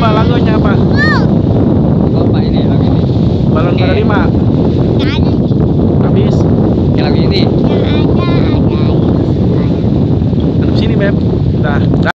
apa lagunya apa? Apa ini lagu ini? Balon okay. berlima. Habis. Oke, lagu ini. Hadap sini, Beb. Dah.